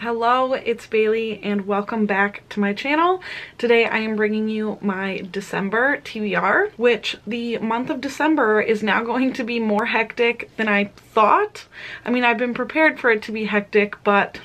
Hello, it's Bailey and welcome back to my channel. Today I am bringing you my December TBR, which the month of December is now going to be more hectic than I thought. I mean, I've been prepared for it to be hectic, but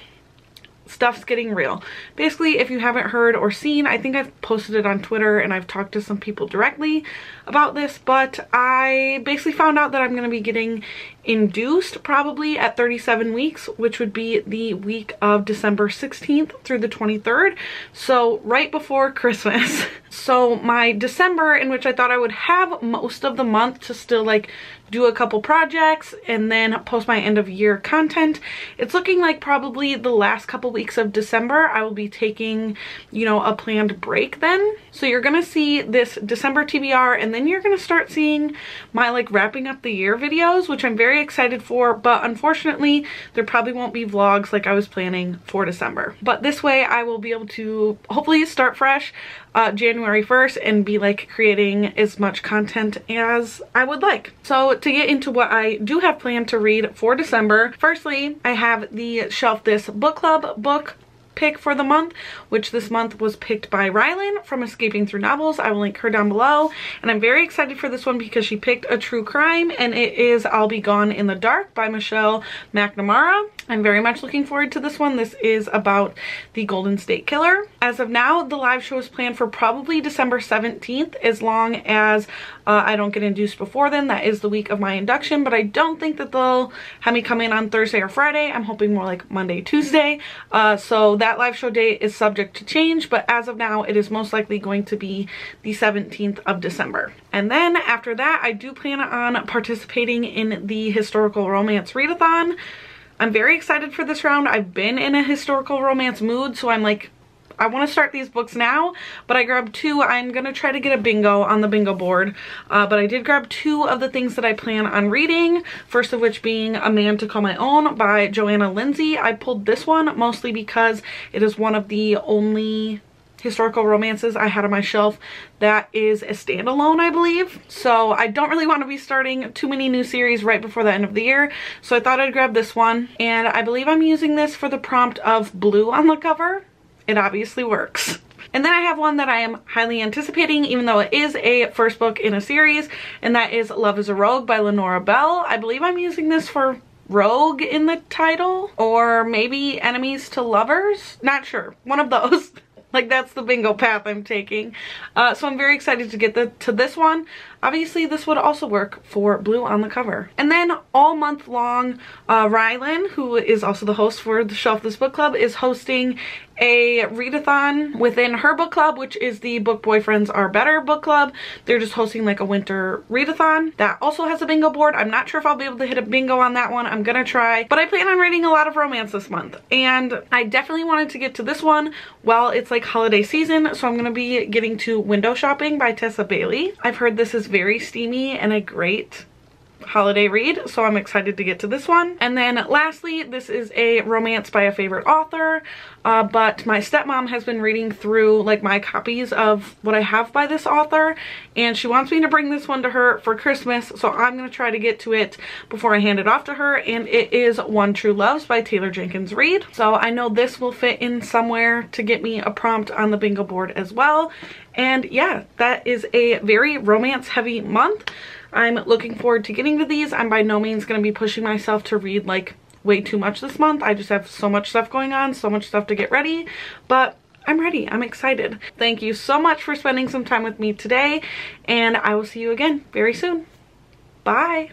stuff's getting real. Basically, if you haven't heard or seen, I think I've posted it on Twitter and I've talked to some people directly about this, but I basically found out that I'm going to be getting induced probably at 37 weeks, which would be the week of December 16th through the 23rd. So right before Christmas. So my December in which I thought I would have most of the month to still like do a couple projects and then post my end of year content. It's looking like probably the last couple weeks of December I will be taking, you know, a planned break then. So you're gonna see this December TBR and then you're gonna start seeing my like wrapping up the year videos, which I'm very very excited for, but unfortunately there probably won't be vlogs like I was planning for December. But this way I will be able to hopefully start fresh uh, January 1st and be like creating as much content as I would like. So to get into what I do have planned to read for December, firstly I have the Shelf This Book Club book pick for the month, which this month was picked by Rylanne from Escaping Through Novels. I will link her down below. And I'm very excited for this one because she picked a true crime and it is I'll Be Gone in the Dark by Michelle McNamara. I'm very much looking forward to this one. This is about the Golden State Killer. As of now, the live show is planned for probably December 17th as long as uh, I don't get induced before then. That is the week of my induction, but I don't think that they'll have me come in on Thursday or Friday. I'm hoping more like Monday, Tuesday. Uh, so that live show date is subject to change, but as of now, it is most likely going to be the 17th of December. And then after that, I do plan on participating in the historical romance readathon. I'm very excited for this round. I've been in a historical romance mood, so I'm like, I want to start these books now, but I grabbed two. I'm going to try to get a bingo on the bingo board, uh, but I did grab two of the things that I plan on reading, first of which being A Man to Call My Own by Johanna Lindsey. I pulled this one mostly because it is one of the only historical romances I had on my shelf that is a standalone I believe so I don't really want to be starting too many new series right before the end of the year so I thought I'd grab this one and I believe I'm using this for the prompt of blue on the cover it obviously works. And then I have one that I am highly anticipating, even though it is a first book in a series, and that is Love is a Rogue by Lenora Bell. I believe I'm using this for Rogue in the title, or maybe Enemies to Lovers? Not sure. One of those. like that's the bingo path I'm taking. Uh, so I'm very excited to get the, to this one. Obviously this would also work for blue on the cover. And then all month long, uh, Rylanne, who is also the host for the Shelf This Book Club, is hosting a readathon within her book club, which is the Book Boyfriends Are Better book club. They're just hosting like a winter readathon that also has a bingo board. I'm not sure if I'll be able to hit a bingo on that one. I'm gonna try, but I plan on reading a lot of romance this month. And I definitely wanted to get to this one while it's like holiday season. So I'm gonna be getting to Window Shopping by Tessa Bailey. I've heard this is very steamy and a great holiday read so I'm excited to get to this one. And then lastly this is a romance by a favorite author uh, but my stepmom has been reading through like my copies of what I have by this author and she wants me to bring this one to her for Christmas so I'm gonna try to get to it before I hand it off to her and it is One True Loves by Taylor Jenkins Reid. So I know this will fit in somewhere to get me a prompt on the bingo board as well. And yeah that is a very romance heavy month I'm looking forward to getting to these. I'm by no means going to be pushing myself to read like way too much this month. I just have so much stuff going on, so much stuff to get ready, but I'm ready. I'm excited. Thank you so much for spending some time with me today, and I will see you again very soon. Bye.